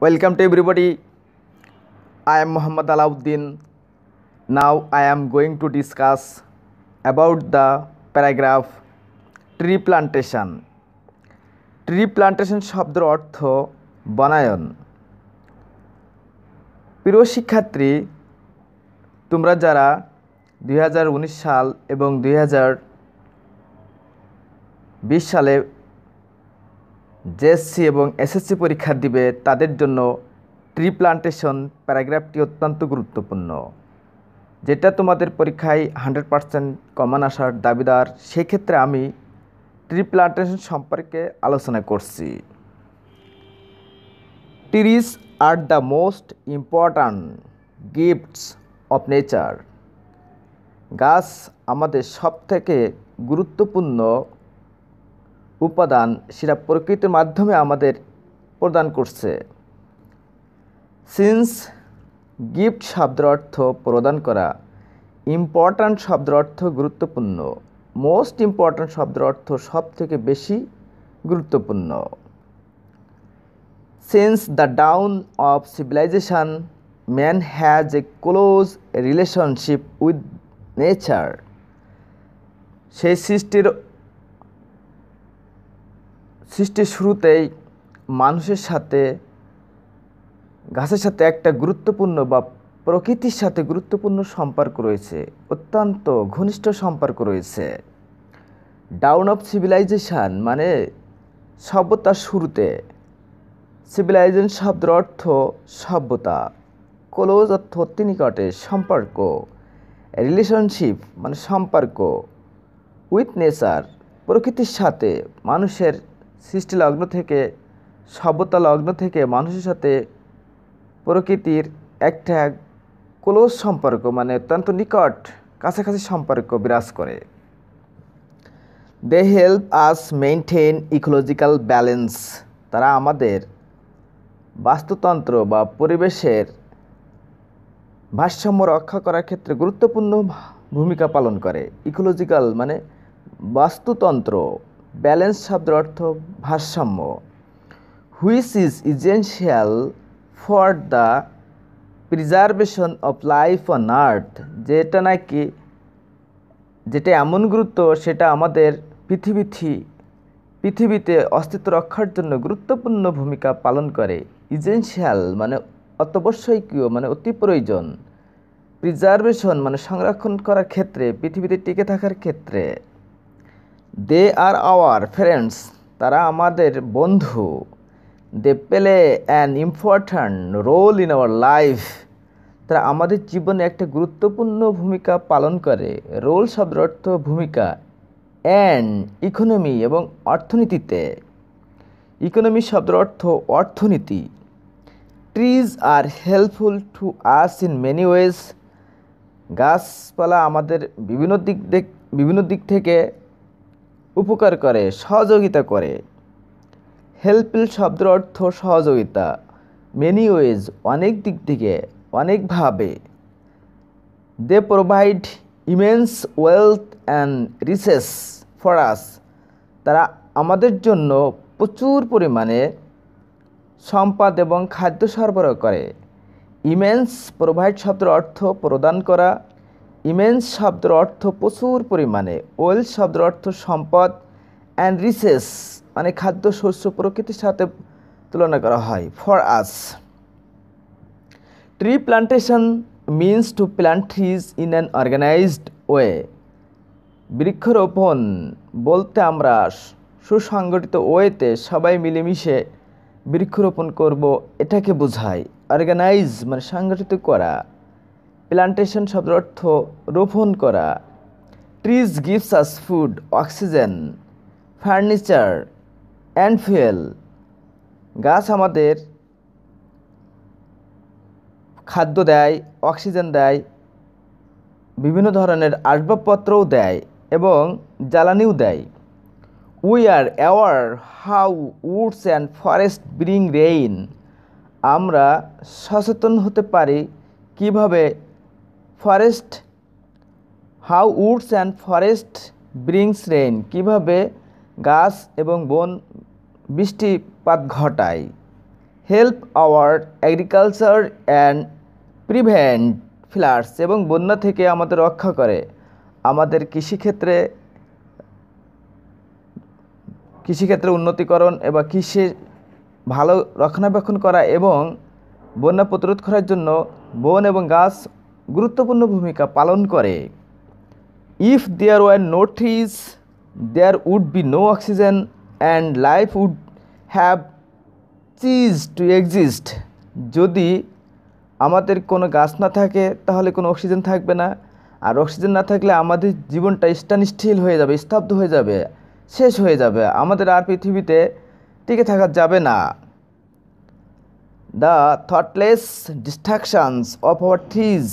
Welcome to everybody. I am Muhammad Alauddin. Now I am going to discuss about the paragraph tree plantation. Tree plantation শব্দের অর্থ বনায়ন প্রিয় শিক্ষার্থী তোমরা যারা দুই হাজার উনিশ সাল এবং দুই সালে জেএসসি এবং এসএসসি পরীক্ষা দিবে তাদের জন্য ট্রি প্লান্টেশন প্যারাগ্রাফটি অত্যন্ত গুরুত্বপূর্ণ, যেটা তোমাদের পরীক্ষায় হান্ড্রেড পারসেন্ট কমন আসার দাবিদার। সেক্ষেত্রে আমি ট্রি প্লান্টেশন সম্পর্কে আলোচনা করছি। Trees are the most important gifts of nature গাছ আমাদের সবথেকে গুরুত্বপূর্ণ উপাদান সেটা প্রকৃতির মাধ্যমে আমাদের প্রদান করছে। সিন্স গিফট শব্দের অর্থ প্রদান করা ইম্পর্ট্যান্ট শব্দের অর্থ গুরুত্বপূর্ণ। মোস্ট ইম্পর্ট্যান্ট শব্দের অর্থ সব থেকে বেশি গুরুত্বপূর্ণ। Since the dawn of civilization man has a close relationship with nature সেই সৃষ্টির সৃষ্টির শুরুতেই মানুষের সাথে, গাছের সাথে একটা গুরুত্বপূর্ণ বা প্রকৃতির সাথে গুরুত্বপূর্ণ সম্পর্ক রয়েছে, অত্যন্ত ঘনিষ্ঠ সম্পর্ক রয়েছে। ডাউন অফ সিভিলাইজেশান মানে সভ্যতার শুরুতে। সিভিলাইজেশন শব্দের অর্থ সভ্যতা। ক্লোজ অর্থ অতি নিকটে সম্পর্ক। রিলেশনশিপ মানে সম্পর্ক। উইথ নেচার প্রকৃতির সাথে মানুষের সৃষ্টি লগ্ন থেকে সভ্যতা লগ্ন থেকে মানুষের সাথে প্রকৃতির একটা ক্লোজ সম্পর্ক মানে অত্যন্ত নিকট, কাছাকাছি সম্পর্ক বিরাজ করে। They help us maintain ecological balance তারা আমাদের বাস্তুতন্ত্র বা পরিবেশের ভারসাম্য রক্ষা করার ক্ষেত্রে গুরুত্বপূর্ণ ভূমিকা পালন করে। ইকোলজিক্যাল মানে বাস্তুতন্ত্র। ব্যালেন্স শব্দের অর্থ ভারসাম্য which is essential for the preservation of life on earth যেটা নাকি, যেটা এমন গুরুত্ব, সেটা আমাদের পৃথিবীথি, পৃথিবীতে অস্তিত্ব রক্ষার জন্য গুরুত্বপূর্ণ ভূমিকা পালন করে। ইজেন্সিয়াল মানে অত্যাবশ্যকীয় মানে অতি প্রয়োজন। প্রিজার্ভেশন মানে সংরক্ষণ করার ক্ষেত্রে, পৃথিবীতে টিকে থাকার ক্ষেত্রে। দে আর আওয়ার ফ্রেন্ডস, তারা আমাদের বন্ধু। They play an important role in our life. তারা আমাদের জীবনে একটা গুরুত্বপূর্ণ ভূমিকা পালন করে। রোল শব্দের অর্থ ভূমিকা অ্যান্ড ইকোনমি এবং অর্থনীতিতে। ইকোনমি শব্দের অর্থ অর্থনীতি। Trees are helpful to us in many ways. গাছপালা আমাদের বিভিন্ন দিক বিভিন্ন দিক থেকে উপকার করে, সহযোগিতা করে। হেল্পফুল শব্দের অর্থ সহযোগিতা। মেনি ওয়েজ অনেক দিক থেকে, অনেকভাবে। They provide immense wealth and riches for us তারা আমাদের জন্য প্রচুর পরিমাণে সম্পদ এবং খাদ্য সরবরাহ করে। ইমেন্স প্রোভাইড শব্দের অর্থ প্রদান করা ইমেন্স শব্দের অর্থ প্রচুর পরিমাণে। ওয়েল শব্দের অর্থ সম্পদ অ্যান্ড রিসেস মানে খাদ্য, শস্য প্রকৃতির সাথে তুলনা করা হয় for us tree plantation means to plant trees in an organized way বৃক্ষরোপণ বলতে আমরা সুসংগঠিত ওয়েতে সবাই মিলেমিশে বৃক্ষরোপণ করব, এটাকে বোঝায়। অর্গানাইজ মানে সংগঠিত করা। প্লান্টেশন শব্দের অর্থ রোপণ করা। Trees gives us food oxygen furniture and fuel গাছ আমাদের খাদ্য দেয় অক্সিজেন দেয়, বিভিন্ন ধরনের আসবাবপত্রও দেয় এবং জ্বালানিও দেয়। We are aware how woods and forest bring rain আমরা সচেতন হতে পারি কীভাবে forest how woods and forest brings rain কীভাবে গাছ এবং বন বৃষ্টিপাত ঘটায়। Help our agriculture and prevent floods এবং বন্যা থেকে আমাদের রক্ষা করে। আমাদের কৃষিক্ষেত্রে কৃষিক্ষেত্রে উন্নতিকরণ এবং কৃষি ভালো রক্ষণাবেক্ষণ করা এবং বন্যা প্রতিরোধ করার জন্য বন এবং গাছ গুরুত্বপূর্ণ ভূমিকা পালন করে। If there were no trees there would be no oxygen and life would have ceased to exist যদি আমাদের কোনো গাছ না থাকে, তাহলে কোনো অক্সিজেন থাকবে না। আর অক্সিজেন না থাকলে আমাদের জীবনটা স্টানিস্থিল হয়ে যাবে, স্তব্ধ হয়ে যাবে, শেষ হয়ে যাবে। আমাদের আর পৃথিবীতে টিকে থাকা যাবে না। The thoughtless destructions of our trees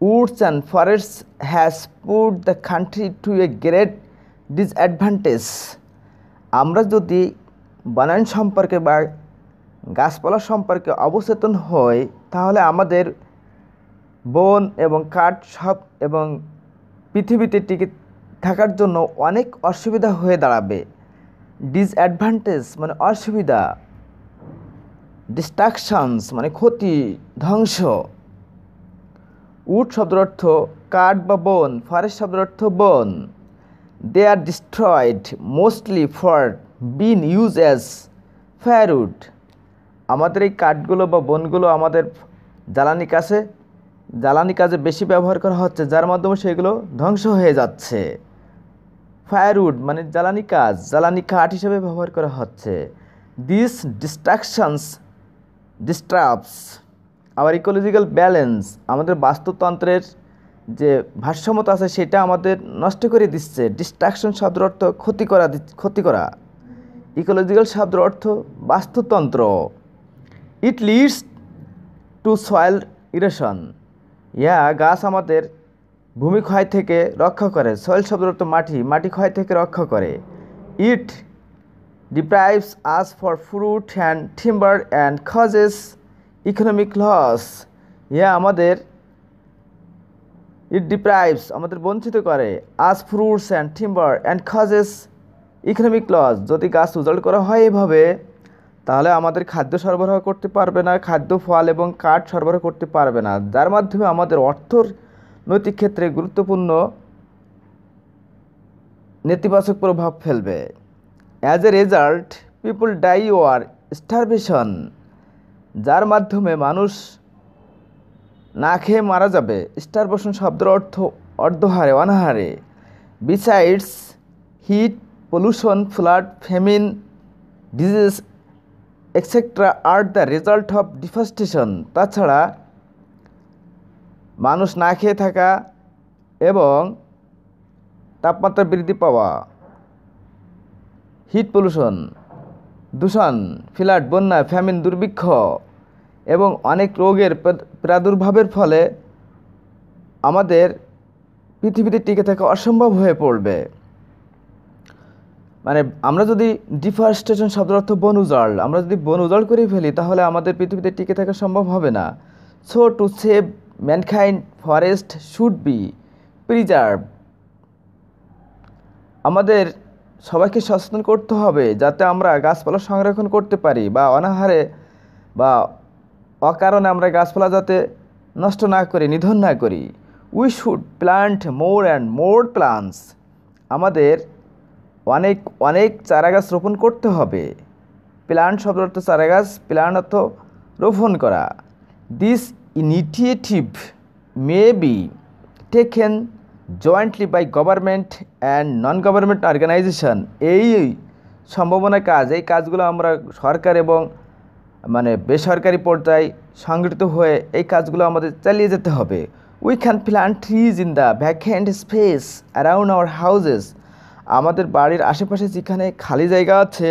woods and forests has put the country to a great disadvantage. আমরা যদি বানান সম্পর্কে বা গাছপালা সম্পর্কে অবচেতন হই, তাহলে আমাদের বন এবং কাঠ সব এবং পৃথিবীতে টিকে থাকার জন্য অনেক অসুবিধা হয়ে দাঁড়াবে। ডিসঅ্যাডভান্টেজ মানে অসুবিধা। ডিস্ট্রাকশনস মানে ক্ষতি, ধ্বংস। উড শব্দের অর্থ কাঠ বা বন ফরেস্ট শব্দের অর্থ বন। They are destroyed mostly for being use as firewood আমাদের এই কাঠগুলো বা বনগুলো আমাদের জ্বালানি কাছে, জ্বালানি কাজে বেশি ব্যবহার করা হচ্ছে, যার মাধ্যমে সেগুলো ধ্বংস হয়ে যাচ্ছে। ফায়ারউড মানে জ্বালানি কাজ, জ্বালানি কাঠ হিসেবে ব্যবহার করা হচ্ছে। দিস ডিস্ট্রাকশনস ডিস্টার্বস আবার ইকোলজিক্যাল ব্যালেন্স আমাদের বাস্তুতন্ত্রের যে ভারসাম্যতা আছে সেটা আমাদের নষ্ট করে দিচ্ছে। ডিস্ট্রাকশন শব্দের অর্থ ক্ষতি করা ক্ষতি করা। ইকোলজিক্যাল শব্দের অর্থ বাস্তুতন্ত্র। It leads to soil erosion ইয়া গাছ আমাদের ভূমি ক্ষয় থেকে রক্ষা করে। সয়েল শব্দের অর্থ মাটি। মাটি ক্ষয় থেকে রক্ষা করে। It deprives us for fruit and timber and causes economic loss ইয়া আমাদের ইট ডিপ্রাইভস আমাদের বঞ্চিত করে us fruits and timber and causes economic loss যদি গাছ উজাড় করা হয় এভাবে, তাহলে আমাদের খাদ্য সরবরাহ করতে পারবে না, খাদ্য, ফল এবং কাঠ সরবরাহ করতে পারবে না। যার মাধ্যমে আমাদের অর্থর নৈতিক ক্ষেত্রে গুরুত্বপূর্ণ নেতিবাচক প্রভাব ফেলবে। As a result people die were starvation যার মাধ্যমে মানুষ না খেয়ে মারা যাবে। স্টারভেশন শব্দের অর্থ অর্ধহারে, অনাহারে। Besides heat pollution flood famine disease etcetera are the result of devastation তাছাড়া, মানুষ না খেয়ে থাকা এবং তাপমাত্রা বৃদ্ধি পাওয়া। হিট পলিউশন, দূষণ, ফ্লাড, বন্যা, ফ্যামিন, দুর্ভিক্ষ এবং অনেক রোগের প্রাদুর্ভাবের ফলে আমাদের পৃথিবীতে টিকে থাকা অসম্ভব হয়ে পড়বে। মানে আমরা যদি ডিফরেস্টেশন শব্দ অর্থ বন উজাড় আমরা যদি বন উজাড় করে ফেলি, তাহলে আমাদের পৃথিবীতে টিকে থাকা সম্ভব হবে না। So to save mankind forest should be preserve আমাদের সবাইকে সচেতন করতে হবে যাতে আমরা গাছপালা সংরক্ষণ করতে পারি বা অনাহারে বা অকারণে আমরা গাছপালা যাতে নষ্ট না করি, নিধন না করি। We should plant more and more plants আমাদের অনেক অনেক চারা গাছ রোপণ করতে হবে। প্লান্ট শব্দ অর্থ চারা গাছ প্লান্ট অর্থ রোপণ করা। This initiative may be taken jointly by government and non government organization এই সম্ভাবনা কাজ, এই কাজগুলো আমরা সরকার এবং মানে বেসরকারি পর্যায়ে সংগঠিত হয়ে এই কাজগুলো আমাদের চালিয়ে যেতে হবে। We can plant trees in the vacant space around our houses আমাদের বাড়ির আশেপাশে যেখানে খালি জায়গা আছে,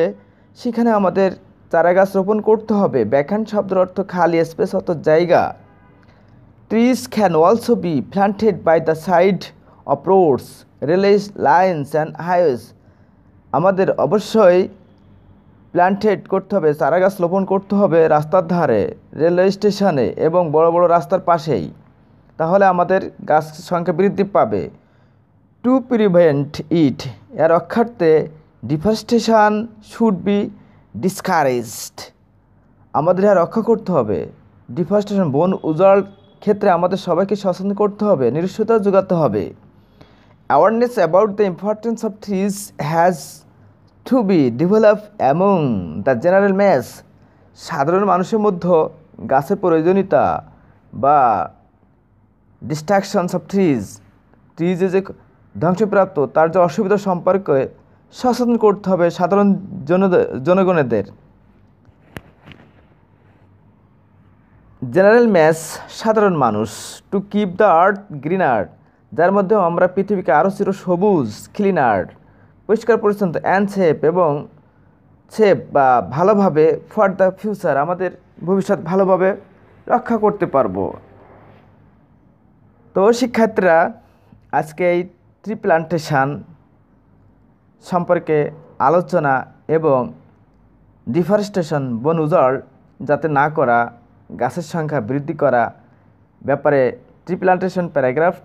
সেখানে আমাদের চারা গাছ রোপণ করতে হবে। ব্যাখ্যান শব্দের অর্থ খালি স্পেস অত জায়গা। Trees can also be planted by the side of roads railway lines and highways আমাদের অবশ্যই প্ল্যান্টেড করতে হবে চারা গাছ রোপণ করতে হবে রাস্তার ধারে রেলওয়ে স্টেশনে এবং বড় বড় রাস্তার পাশেই। তাহলে আমাদের গাছ সংখ্যা বৃদ্ধি পাবে। টু প্রিভেন্ট ইট এর অক্ষার্থে ডিফরেস্টেশন শুড বি ডিসকারেজড আমাদের ইহা রক্ষা করতে হবে। ডিফরেস্টেশন বন উজাড় ক্ষেত্রে আমাদের সবাইকে সচেতন করতে হবে নিরস্বতা যোগাতে হবে। Awareness about the importance of trees has to be develop among the general mass সাধারণ মানুষের মধ্যে গাছের প্রয়োজনীয়তা বা ডিস্ট্রাকশনস অফ ট্রিজ ট্রিজে যে ধ্বংসপ্রাপ্ত, তার যে অসুবিধা সম্পর্কে সচেতন করতে হবে সাধারণ জন, জনগণেদের। জেনারেল ম্যাস সাধারণ মানুষ to keep the earth greener যার মধ্যে আমরা পৃথিবীকে আরও চির সবুজ ক্লিনার পরিষ্কার, পরিচ্ছন্ন অ্যান্ড এবং সেফ বা ভালোভাবে ফর দ্য ফিউচার আমাদের ভবিষ্যৎ ভালোভাবে রক্ষা করতে পারব। তো শিক্ষার্থীরা, আজকে এই ট্রি প্লান্টেশন সম্পর্কে আলোচনা এবং ডিফরেস্টেশন বন উজাড় যাতে না করা, গাছের সংখ্যা বৃদ্ধি করা ব্যাপারে ট্রি প্লান্টেশন প্যারাগ্রাফ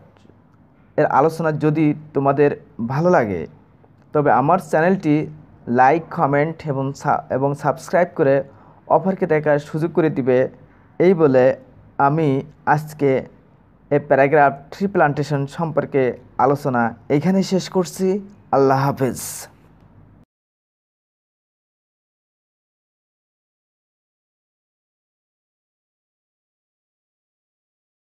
এর আলোচনা যদি তোমাদের ভালো লাগে, তবে আমার চ্যানেলটি লাইক, কমেন্ট এবং এবং সাবস্ক্রাইব করে অফারকে দেখার সুযোগ করে দিবে। এই বলে আমি আজকে এ প্যারাগ্রাফ ট্রি প্লান্টেশন সম্পর্কে আলোচনা এখানে শেষ করছি। আল্লাহ হাফেজ।